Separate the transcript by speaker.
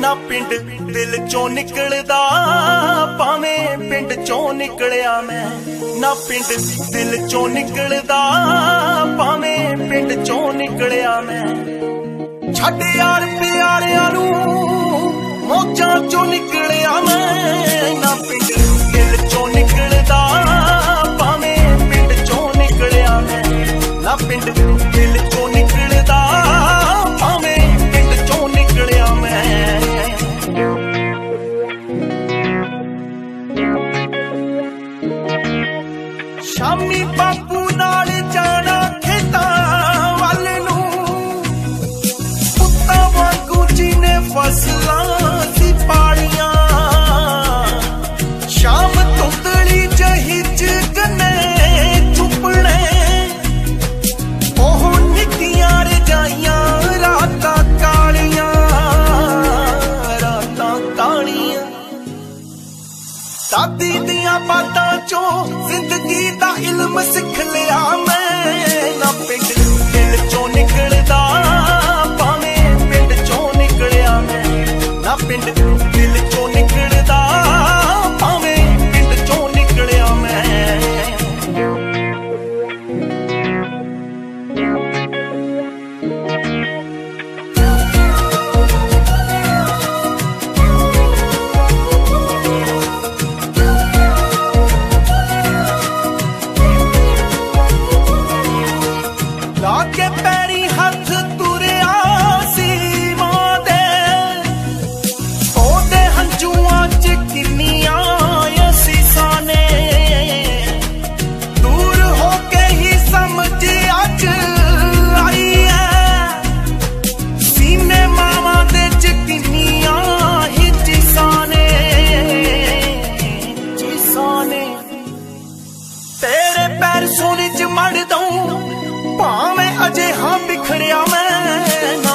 Speaker 1: ਨਾ ਪਿੰਡ ਦਿਲ ਚੋਂ ਨਿਕਲਦਾ, ਭਾਵੇਂ ਪਿੰਡ ਚੋਂ ਨਿਕਲਿਆ ਮੈਂ। ਨਾ ਪਿੰਡ ਦਿਲ ਚੋਂ ਨਿਕਲਦਾ, ਭਾਵੇਂ ਪਿੰਡ ਚੋਂ ਨਿਕਲਿਆ ਮੈਂ। ਛੱਡ ਯਾਰ ਪਿਆਰਿਆਂ ਨੂੰ ਸ਼ਾਮੀ ਬਾਪੂ ਨਾਲ ਜਾਣਾ ਖੇਤਾ ਵੱਲ ਨੂੰ। ਪੁੱਤਾਂ ਵਾਂਗੂ ਜੀ ਨੇ ਫਸਲਾਂ ਸਾਦੀ ਦੀਆਂ ਬਾਤਾਂ ਚੋਂ ਜ਼ਿੰਦਗੀ ਦਾ ਇਲਮ ਸਿੱਖ ਲਿਆ ਮੈਂ। ਨਾ ਪਿੰਡ ਪੈਰ ਸੋਨੇ ਚ ਮੜ ਦਉ ਭਾਵੇਂ ਅਜੇ ਹਾਂ ਬਿਖਰਿਆ ਮੈਂ